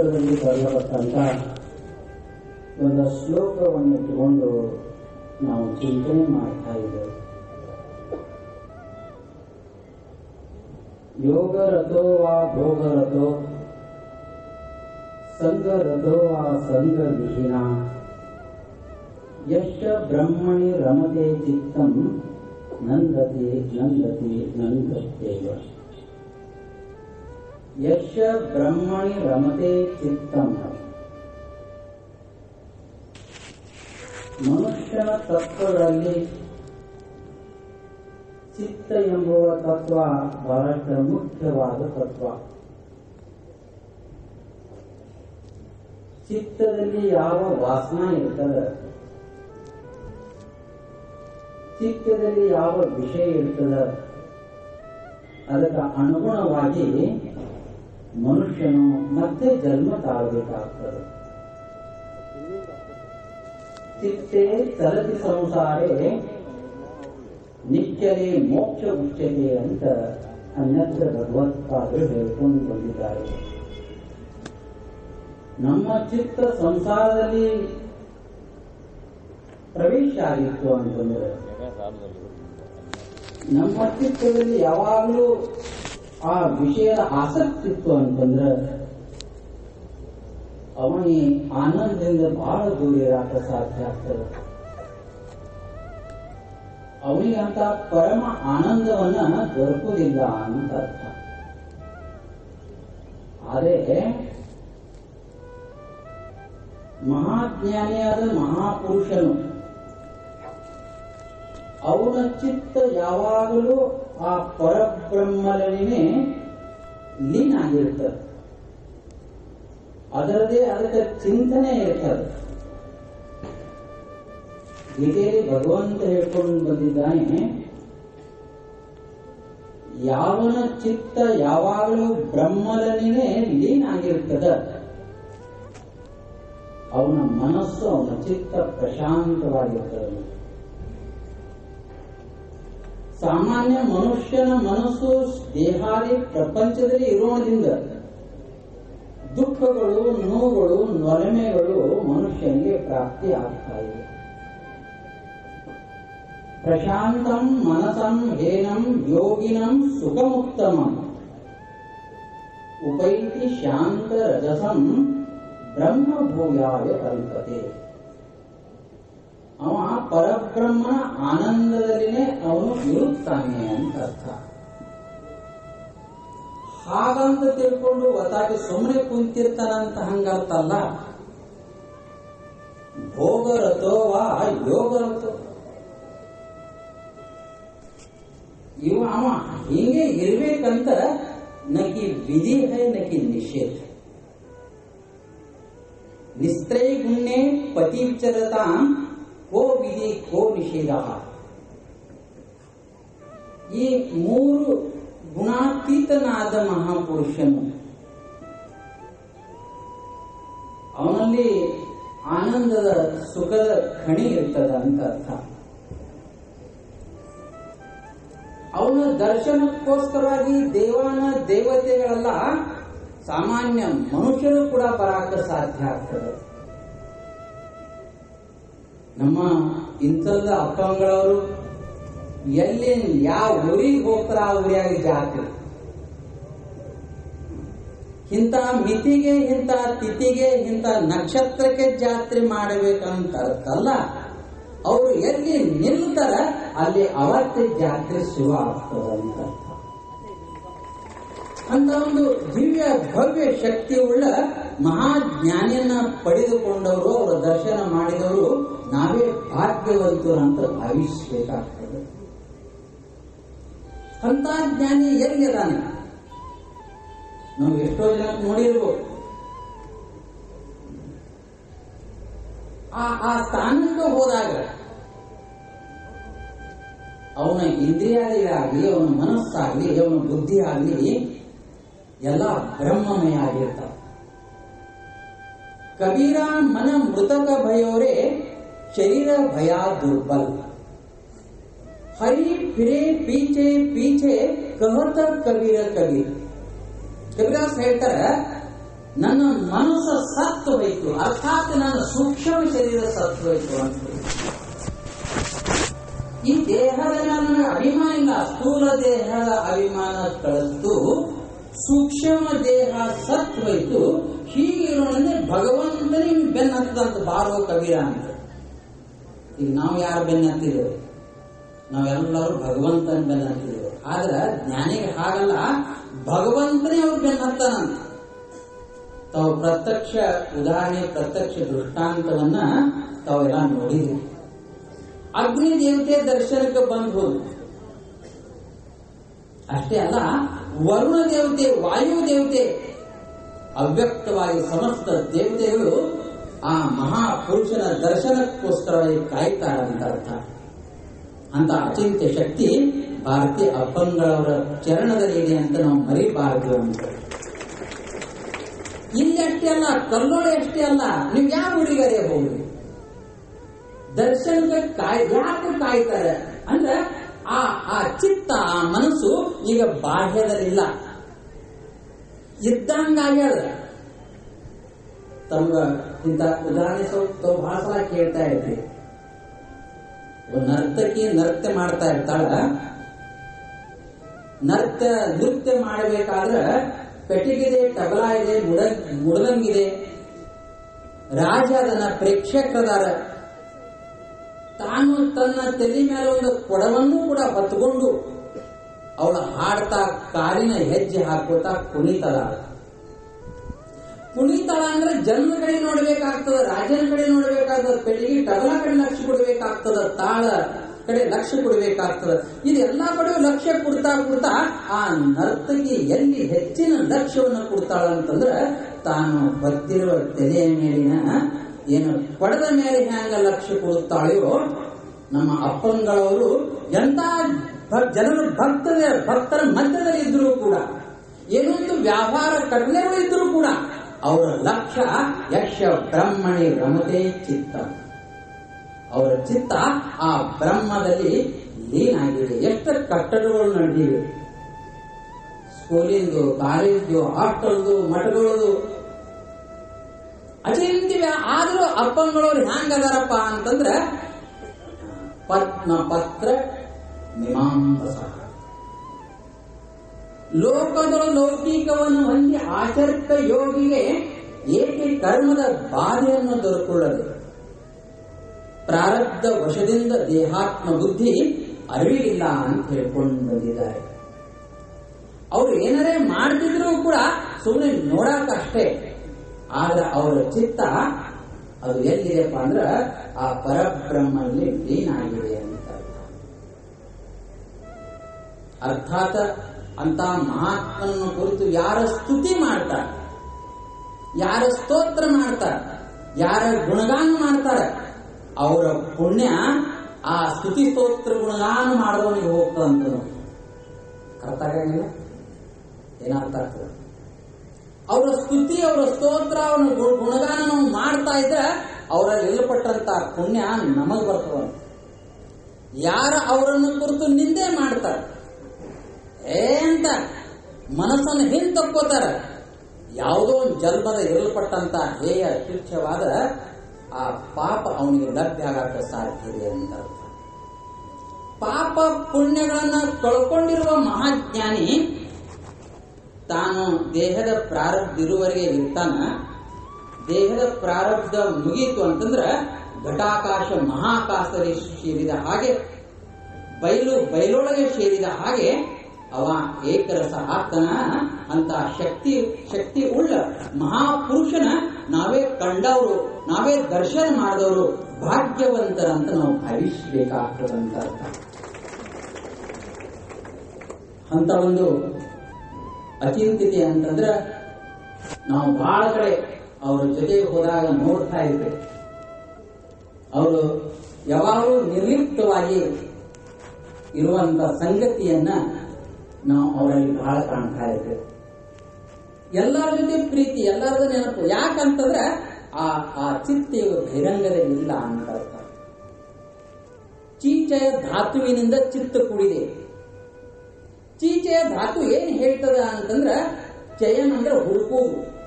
ಸೂತ್ರದಲ್ಲಿ ಬರತಕ್ಕಂಥ ಒಂದು ಶ್ಲೋಕವನ್ನು ಇಟ್ಟುಕೊಂಡು ನಾವು ಚಿಂತನೆ ಮಾಡ್ತಾ ಇದ್ದೇವೆ. ಯೋಗರಥೋ ವಾ ಭೋಗರಥೋ ಸಂಗರಥೋ ವಾ ಸಂಗವಿಹೀನ ಯಶ್ಚ ಬ್ರಹ್ಮಣಿ ರಮತೆ ಚಿತ್ತಂ, ನಂದತಿ ನಂದತಿ ನಂದತ್ಯೇವ ಯಶ್ಚ ಬ್ರಹ್ಮಣಿ ರಮತೆ ಚಿತ್ತಂ. ಮನುಷ್ಯನ ತತ್ವಗಳಲ್ಲಿ ಚಿತ್ತ ಎಂಬುವ ತತ್ವ ಬಹಳಷ್ಟು ಮುಖ್ಯವಾದ ತತ್ವ. ಚಿತ್ತದಲ್ಲಿ ಯಾವ ವಾಸನ ಇರ್ತದೆ? ಚಿತ್ತದಲ್ಲಿ ಯಾವ ವಿಷಯ ಇರ್ತದ? ಅದಕ್ಕೆ ಅನುಗುಣವಾಗಿ ಮನುಷ್ಯನು ಮತ್ತೆ ಜನ್ಮ ತಾಳಬೇಕಾಗ್ತದೆ ಚಿತ್ತೆ ಚಲತಿ ಸಂಸಾರೇ ನಿತ್ಯನೇ ಮೋಕ್ಷ ಉಚ್ಯತೆ ಅಂತ ಅನ್ಯತ್ರ ಭಗವತ್ಪಾದರು ಹೇಳ್ಕೊಂಡು ಬಂದಿದ್ದಾರೆ ನಮ್ಮ ಚಿತ್ತ ಸಂಸಾರದಲ್ಲಿ ಪ್ರವೇಶ ಆಗಿತ್ತು ಅಂತಂದ್ರೆ ನಮ್ಮ ಚಿತ್ತದಲ್ಲಿ ಯಾವಾಗಲೂ ಆ ವಿಷಯದ ಆಸಕ್ತಿ ಇತ್ತು ಅಂತಂದ್ರೆ ಅವನಿಗೆ ಆನಂದದಿಂದ ಬಹಳ ದೂರ ಇರಾಕ ಸಾಧ್ಯ ಆಗ್ತದೆ. ಅವನಿಗೆ ಅಂತ ಪರಮ ಆನಂದವನ್ನ ದೊರಕುವುದಿಲ್ಲ ಅಂತ ಅರ್ಥ. ಆದರೆ ಮಹಾಜ್ಞಾನಿಯಾದ ಮಹಾಪುರುಷನು ಅವನ ಚಿತ್ತ ಯಾವಾಗಲೂ ಆ ಪರಬ್ರಹ್ಮಲನೇ ಲೀನ್ ಆಗಿರ್ತದೆ ಅದರದೇ ಅದಕ್ಕೆ ಚಿಂತನೆ ಇರ್ತದೆ. ಗೀತೆಯಲ್ಲಿ ಭಗವಂತ ಹೇಳ್ಕೊಂಡು ಬಂದಿದ್ದಾನೆ, ಯಾವನ ಚಿತ್ತ ಯಾವಾಗಲೂ ಬ್ರಹ್ಮಲನೇ ಲೀನ್ ಆಗಿರ್ತದ ಅವನ ಮನಸ್ಸು ಅವನ ಚಿತ್ತ ಪ್ರಶಾಂತವಾಗಿರ್ತದೆ ಸಾಮಾನ್ಯ ಮನುಷ್ಯನ ಮನಸ್ಸು ದೇಹಾದಿ ಪ್ರಪಂಚದಲ್ಲಿ ಇರೋದ್ರಿಂದ ದುಃಖಗಳು, ನೋವುಗಳು, ನೊಲಮೆಗಳು ಮನುಷ್ಯನಿಗೆ ಪ್ರಾಪ್ತಿ ಆಗ್ತಾ ಇವೆ ಪ್ರಶಾಂತಂ ಮನಸಂ ಹೇನಂ ಯೋಗಿನಂ ಸುಖಮುಕ್ತಮ. ಉಪೈತಿ ಶಾಂತ ರಜಸಂ ಬ್ರಹ್ಮಭೂಯಾಯ ಕಲ್ಪತೆ. ಅವ ಪರಬ್ರಹ್ಮನ ಆನಂದದಲ್ಲಿನೇ ಅವನು ಇರುತ್ತಾನೆ ಅಂತ ಅರ್ಥ. ಹಾಗಂತ ತಿಳ್ಕೊಂಡು ಒತ್ತಾಗಿ ಸುಮ್ಮನೆ ಕುಂತಿರ್ತಾನಂತ ಹಂಗರ್ತಲ್ಲ ಭೋಗರಥೋ ವಾ ಯೋಗರಥೋ. ಇವ ಅವ ಹಿಂಗೆ ಇರ್ಬೇಕಂತ ನಕಿ ವಿಧಿ ಹೈ, ನಕಿ ನಿಷೇಧ. ನಿಸ್ತ್ರೈ ಗುಣ್ಣೆ ಪತಿಚರತಾ ಕೋ ವಿಧಿ ಕೋ ನಿಷೇಧ ಈ ಮೂರು ಗುಣಾತೀತನಾದ ಮಹಾಪುರುಷನು ಅವನಲ್ಲಿ ಆನಂದದ ಸುಖದ ಖಣಿ ಇರ್ತದ ಅಂತ ಅರ್ಥ. ಅವನ ದರ್ಶನಕ್ಕೋಸ್ಕರವಾಗಿ ದೇವಾನ ದೇವತೆಗಳೆಲ್ಲ ಸಾಮಾನ್ಯ ಮನುಷ್ಯರು ಕೂಡ ಬರಾಕ ಸಾಧ್ಯ ಆಗ್ತದೆ. ನಮ್ಮ ಇಂಥಲ್ಲ ಅಪ್ಪಂಗಳವರು ಎಲ್ಲಿ, ಯಾವ ಊರಿಗೆ ಹೋಗ್ತಾರ ಆ ಊರಿಯಾಗಿ ಜಾತ್ರೆ? ಇಂತ ಮಿತಿಗೆ ಇಂತ ತಿಥಿಗೆ ಇಂತ ನಕ್ಷತ್ರಕ್ಕೆ ಜಾತ್ರೆ ಮಾಡಬೇಕಂತ ಅರ್ಥಲ್ಲ ಅವರು ಎಲ್ಲಿ ನಿಲ್ತಾರ, ಅಲ್ಲಿ ಅವತ್ತೆ ಜಾತ್ರೆ ಶುರು ಆಗ್ತದಂತ ಅಂತ ಒಂದು ದಿವ್ಯ ಭವ್ಯ ಶಕ್ತಿ ಉಳ್ಳ ಮಹಾಜ್ಞಾನಿಯನ್ನ ಪಡೆದುಕೊಂಡವರು, ಅವರ ದರ್ಶನ ಮಾಡಿದವರು ನಾವೇ ಭಾಗ್ಯವಂತರು ಅಂತ ಭಾವಿಸಬೇಕಾಗ್ತದೆ. ಅಂತ ಜ್ಞಾನಿ ಎಲ್ಲಿದಾನೆ ನಾವು ಎಷ್ಟೋ ಜನ ನೋಡಿರ್ಬೋದು. ಆ ಆ ಸ್ಥಾನಕ್ಕೆ ಹೋದಾಗ ಅವನ ಇಂದ್ರಿಯಾದಿಗಳಾಗಲಿ, ಅವನ ಮನಸ್ಸಾಗಲಿ, ಅವನ ಬುದ್ಧಿ ಆಗಲಿ ಎಲ್ಲ ಬ್ರಹ್ಮಮಯ ಆಗಿರ್ತಾವ ಕಬೀರ ಮನ ಮೃತಕ ಭಯೋರೇ ಶರೀರ ಭಯ ದುರ್ಬಲ್ ಹರಿ ಫಿರೆ ಪೀಚೆ ಪೀಚೆ ಕಹತ ಕಬೀರ ಕಬೀರ್ ಕಬೀರಾಸ್ ಹೇಳ್ತಾರ ನನ್ನ ಮನಸ್ಸು ಸತ್ತು ಹೋಯಿತು ಅರ್ಥಾತ್ ನನ್ನ ಸೂಕ್ಷ್ಮ ಶರೀರ ಸತ್ತು ಹೋಯಿತು ಅಂತ ಈ ದೇಹದ ಮೇಲೆ ನನಗೆ ಅಭಿಮಾನ ಇಲ್ಲ ಸ್ಥೂಲ ದೇಹದ ಅಭಿಮಾನ ಕಳೆದು ಸೂಕ್ಷ್ಮ ದೇಹ ಸತ್ ಹೋಯ್ತು ಹೀಗಿರೋಣನೆ ಭಗವಂತನಿಗೆ ಬೆನ್ನ ಹತ್ತದಂತ ಬಾರೋ ಕಬೀರ ಅಂತ ಈಗ ನಾವು ಯಾರು ಬೆನ್ನತ್ತಿದ್ದೇವೆ ನಾವೆಲ್ಲರೂ ಭಗವಂತನ ಬೆನ್ನತ್ತಿದ್ದೇವೆ ಆದ್ರೆ ಜ್ಞಾನಿಗೆ ಹಾಗಲ್ಲ, ಭಗವಂತನೇ ಅವ್ರು ಬೆನ್ನ ಹತ್ತಾನಂತ. ತಾವು ಪ್ರತ್ಯಕ್ಷ ಉದಾಹರಣೆ, ಪ್ರತ್ಯಕ್ಷ ದೃಷ್ಟಾಂತವನ್ನ ತಾವೆಲ್ಲ ನೋಡಿದ್ರಿ ಅಗ್ನಿ ದೇವತೆ ದರ್ಶನಕ್ಕೆ ಬಂದು ಅಷ್ಟೇ ಅಲ್ಲ, ವರುಣ ದೇವತೆ, ವಾಯು ದೇವತೆ, ಅವ್ಯಕ್ತವಾಗಿ ಸಮಸ್ತ ದೇವತೆಗಳು ಆ ಮಹಾಪುರುಷನ ದರ್ಶನಕ್ಕೋಸ್ಕರವಾಗಿ ಕಾಯ್ತಾರಂತ ಅರ್ಥ. ಅಂತ ಅಚಿಂತ್ಯ ಶಕ್ತಿ ಭಾರತೀಯ ಅಪ್ಪಂಗಳವರ ಚರಣದಲ್ಲಿ ಇದೆ ಅಂತ ನಾವು ಮರಿಬಾರದು ಅಂತ. ಇಲ್ಲಿ ಅಷ್ಟೇ ಅಲ್ಲ ಕಲ್ಲೋಳೆ ಅಷ್ಟೇ ಅಲ್ಲ, ನೀವು ಯಾವ ಹುಡುಗರಿಯಬಹುದು ದರ್ಶನದ ಕಾಯ್ ಯಾಕೆ ಕಾಯ್ತಾರೆ? ಅಂದ್ರೆ ಆ ಆ ಚಿತ್ತ, ಆ ಮನಸ್ಸು ಈಗ ಬಾಹ್ಯದಲ್ಲಿಲ್ಲ. ಇದ್ದಂಗಾಗ್ಯದ. ತಮ್ಗ ಇಂಥ ಉದಾಹರಣೆ ಸ್ವಲ್ಪ ಬಹಳ ಸಲ ಕೇಳ್ತಾ ಇದ್ರಿ ನರ್ತಕಿ ನೃತ್ಯ ಮಾಡ್ತಾ ಇರ್ತಾಳ. ನರ್ತ ನೃತ್ಯ ಮಾಡಬೇಕಾದ್ರೆ ಪೆಟ್ಟಿಗಿದೆ, ತಬಲಾ ಇದೆ, ಮುಡ ಮುಡಲಂಗಿದೆ ರಾಜ ಅದನ್ನ ಪ್ರೇಕ್ಷಕರದಾರ. ತಾನು ತನ್ನ ತಲೆ ಮೇಲೆ ಒಂದು ಕೊಡವನ್ನು ಕೂಡ ಹೊತ್ಕೊಂಡು ಅವಳು ಹಾಡ್ತಾ ಕಾರಿನ ಹೆಜ್ಜೆ ಹಾಕೋತಾ ಕುಣಿತಳ ಕುಣಿತಳ ಅಂದ್ರೆ ಜನ್ಮ ಕಡೆ ನೋಡ್ಬೇಕಾಗ್ತದ, ರಾಜನ ಕಡೆ ನೋಡ್ಬೇಕಾಗ್ತದ ಪೆಟ್ಟಿಗೆ ಟಗಲ ಕಡೆ ಲಕ್ಷ್ಯ ಕೊಡ್ಬೇಕಾಗ್ತದ, ತಾಳ ಕಡೆ ಲಕ್ಷ್ಯ ಕೊಡ್ಬೇಕಾಗ್ತದ. ಇದೆಲ್ಲಾ ಕಡೆ ಲಕ್ಷ್ಯ ಕೊಡ್ತಾ ಕೊಡ್ತಾ ಆ ನರ್ತಕಿ ಎಲ್ಲಿ ಹೆಚ್ಚಿನ ಲಕ್ಷ್ಯವನ್ನು ಕೊಡ್ತಾಳ ಅಂತಂದ್ರ ತಾನು ಬರ್ತಿರುವ ತೆಲೆಯ ಮೇಲಿನ ಏನು ಪಡೆದ ಮೇಲೆ ಹ್ಯಾಂಗ ಲಕ್ಷ್ಯ ಕೊಡುತ್ತಾಳೆಯೋ, ನಮ್ಮ ಅಪ್ಪಂಗಳವರು ಎಂತ ಜನರು ಭಕ್ತದ, ಭಕ್ತರ ಭಕ್ತರ ಮಧ್ಯದಲ್ಲಿ ಇದ್ರೂ ಕೂಡ, ಏನೊಂದು ವ್ಯಾಪಾರ ಕಡಲೆಗಳು ಇದ್ರೂ ಕೂಡ ಅವರ ಲಕ್ಷ್ಯ ಯಕ್ಷ ಬ್ರಹ್ಮಣಿ ರಮತೆ ಚಿತ್ತ. ಅವರ ಚಿತ್ತ ಆ ಬ್ರಹ್ಮದಲ್ಲಿ ಲೀನಾಗಿದೆ. ಎಷ್ಟು ಕಟ್ಟಡಗಳು ನಡೆದಿವೆ. ಸ್ಕೂಲಿಂದು, ಕಾಲೇಜು, ಹಾಸ್ಟೆಲ್ದು, ಮಠಗಳದು. ಅಚಿಂತಿವೆ ಆದ್ರೂ ಅಪ್ಪಂಗಳವ್ರು ಹ್ಯಾಂಗದಾರಪ್ಪ ಅಂತಂದ್ರೆ ಪದ್ಮ ಪತ್ರ ಮೀಮಾಂಸ ಲೋಕದ ಲೌಕಿಕವನ್ನು ಹೊಂದಿ ಆಚರಿತ ಯೋಗಿಗೆ ಏಕೆ ಕರ್ಮದ ಬಾಧೆಯನ್ನು ದೊರಕೊಳ್ಳದೆ? ಪ್ರಾರಬ್ಧ ವಶದಿಂದ ದೇಹಾತ್ಮ ಬುದ್ಧಿ ಅರಿವಿಲ್ಲ ಅಂತ ಹೇಳ್ಕೊಂಡು ಬಂದಿದ್ದಾರೆ ಏನರೇ ಏನಾರೇ ಮಾಡ್ತಿದ್ರು ಕೂಡ ಸುಮ್ಮನೆ ನೋಡಾಕ ಅಷ್ಟೇ ಆದ್ರೆ ಅವರ ಚಿತ್ತ ಅದು ಎಲ್ಲಿದೆಯಪ್ಪ ಅಂದ್ರ ಆ ಪರಬ್ರಹ್ಮಲ್ಲಿ ಲೀನಾಗಿದೆ ಅಂತ ಅರ್ಥ. ಅರ್ಥಾತ್ ಅಂತ ಮಹಾತ್ಮನನ್ನು ಕುರಿತು ಯಾರ ಸ್ತುತಿ ಮಾಡ್ತಾರೆ? ಯಾರ ಸ್ತೋತ್ರ ಮಾಡ್ತಾರೆ? ಯಾರ ಗುಣಗಾನ ಮಾಡ್ತಾರೆ? ಅವರ ಪುಣ್ಯ ಆ ಸ್ತುತಿ ಸ್ತೋತ್ರ ಗುಣಗಾನ ಮಾಡುವವನಿಗೆ ಹೋಗ್ತದಂತ ಅರ್ಥ ಆಗಂಗಿಲ್ಲ ಏನರ್ಥ ಆಗ್ತದೆ? ಅವರ ಸ್ತುತಿ, ಅವರ ಸ್ತೋತ್ರ, ಅವನ ಗುಣಗಾನ ಮಾಡ್ತಾ ಇದ್ರೆ ಅವರಲ್ಲಿ ಇಲ್ಲಪಟ್ಟಂತ ಪುಣ್ಯ ನಮಗೆ ಬರ್ತದ. ಯಾರ ಅವರನ್ನು ಕುರಿತು ನಿಂದೆ ಮಾಡ್ತಾರೆ? ಏಂತ ಮನಸ್ಸನ್ನು ಹಿಂತಕ್ಕೋತಾರ ಯಾವುದೋ ಒಂದು ಜನ್ಮದ ಇರಲ್ಪಟ್ಟಂತ ಹೇಯ ಅತ್ಯುಚ್ಛವಾದ ಆ ಪಾಪ ಅವನಿಗೆ ಲಭ್ಯ ಆಗಕ್ಕೆ ಸಾಧ್ಯ ಇದೆ ಅಂತ ಪಾಪ ಪುಣ್ಯಗಳನ್ನ ಕಳ್ಕೊಂಡಿರುವ ಮಹಾಜ್ಞಾನಿ ತಾನು ದೇಹದ ಪ್ರಾರಬ್ಧ ಇರುವವರೆಗೆ ಇರ್ತಾನ ದೇಹದ ಪ್ರಾರಬ್ಧ ಮುಗೀತು ಅಂತಂದ್ರ ಘಟಾಕಾಶ ಮಹಾಕಾಶದಲ್ಲಿ ಸೇರಿದ ಹಾಗೆ, ಬಯಲು ಬಯಲೊಳಗೆ ಸೇರಿದ ಹಾಗೆ ಅವ ಏಕರಸ ಆಗ್ತಾನ ಅಂತ ಶಕ್ತಿ ಶಕ್ತಿ ಉಳ್ಳ ಮಹಾಪುರುಷನ ನಾವೇ ಕಂಡವರು, ನಾವೇ ದರ್ಶನ ಮಾಡಿದವರು ಭಾಗ್ಯವಂತರಂತ ನಾವು ಭಾವಿಸಬೇಕಾಗ್ತದಂತ ಅಂತ ಒಂದು ಅಚಿಂತಿತೆ ಅಂತಂದ್ರ ನಾವು ಬಹಳ ಕಡೆ ಅವ್ರ ಜೊತೆಗೆ ಹೋದಾಗ ನೋಡ್ತಾ ಇದ್ವಿ ಅವರು ಯಾವಾಗಲೂ ನಿರ್ಲಿಪ್ತವಾಗಿ ಇರುವಂತ ಸಂಗತಿಯನ್ನ ನಾವು ಅವರಲ್ಲಿ ಬಹಳ ಕಾಣ್ತಾ ಇದ್ದೇವೆ ಎಲ್ಲರ ಜೊತೆ ಪ್ರೀತಿ, ಎಲ್ಲರದ ನೆನಪು. ಯಾಕಂತಂದ್ರೆ ಆ ಆ ಚಿತ್ತೆಯು ಬಹಿರಂಗದಲ್ಲಿ ಇಲ್ಲ ಅಂತ ಅರ್ಥ. ಚೀಚಯ ಧಾತುವಿನಿಂದ ಚಿತ್ತ ಕೂಡಿದೆ. ಚೀಚೆಯ ಧಾತು ಏನ್ ಹೇಳ್ತದ ಅಂತಂದ್ರ ಚಯನ್ ಅಂದ್ರೆ ಹುಡುಕೋದು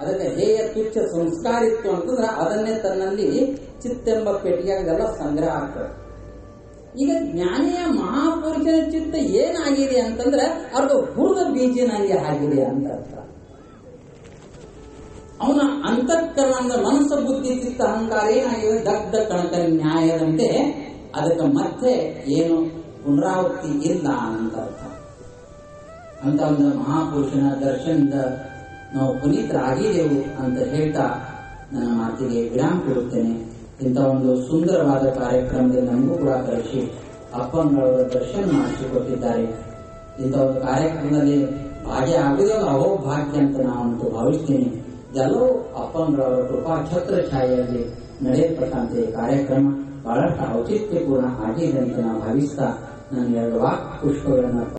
ಅದಕ್ಕೆ ಹೇಯ, ತುಚ್ಛ ಸಂಸ್ಕಾರ ಇತ್ತು ಅಂತಂದ್ರೆ ಅದನ್ನೇ ತನ್ನಲ್ಲಿ ಚಿತ್ತೆಂಬ ಪೆಟ್ಟಿಗೆಲ್ಲ ಸಂಗ್ರಹ ಆಗ್ತದೆ. ಈಗ ಜ್ಞಾನಿಯ ಮಹಾಪುರುಷನ ಚಿತ್ತ ಏನಾಗಿದೆ ಅಂತಂದ್ರೆ ಅದು ಹುರಿದ ಬೀಜನಾಗಿ ಆಗಿದೆ ಅಂತ ಅರ್ಥ. ಅವನ ಅಂತಃಕರಣ ಮನಸ್ಸು, ಬುದ್ಧಿ, ಚಿತ್ತ, ಅಹಂಕಾರ ಏನಾಗಿದೆ? ದಗ್ಧ ಕಣಕ ನ್ಯಾಯದಂತೆ ಅದಕ್ಕೆ ಮತ್ತೆ ಏನು ಪುನರಾವರ್ತಿ ಇಲ್ಲ ಅಂತ ಅರ್ಥ. ಅಂತ ಒಂದು ಮಹಾಪುರುಷನ ದರ್ಶನದ ನಾವು ಪುನೀತರಾಗಿದ್ದೆವು ಅಂತ ಹೇಳ್ತಾ ನನ್ನ ಮಾತಿಗೆ ವಿರಾಮ ಕೊಡುತ್ತೇನೆ. ಇಂಥ ಒಂದು ಸುಂದರವಾದ ಕಾರ್ಯಕ್ರಮದಲ್ಲಿ ನಮಗೂ ಕೂಡ ಕರೆಸಿ ಅಪ್ಪನವರ ದರ್ಶನ ಮಾಡಿಸಿಕೊಟ್ಟಿದ್ದಾರೆ ಇಂಥ ಒಂದು ಕಾರ್ಯಕ್ರಮದಲ್ಲಿ ಭಾಗಿಯಾಗುವುದೇ ಅವೋ ಭಾಗ್ಯ ಅಂತ ನಾವಂತೂ ಭಾವಿಸ್ತೀನಿ ಎಲ್ಲವೂ ಅಪ್ಪನವರ ಕೃಪಾ ಛತ್ರ ಛಾಯೆಯಲ್ಲಿ ನಡೆಯತಕ್ಕಂಥ ಈ ಕಾರ್ಯಕ್ರಮ ಬಹಳಷ್ಟು ಔಚಿತ್ಯಪೂರ್ಣ ಆಗಿದೆ ಅಂತ ನಾವು ಭಾವಿಸ್ತಾ ನಾನು ಎರಡು ವಾಕ್ ಪುಷ್ಪಗಳನ್ನು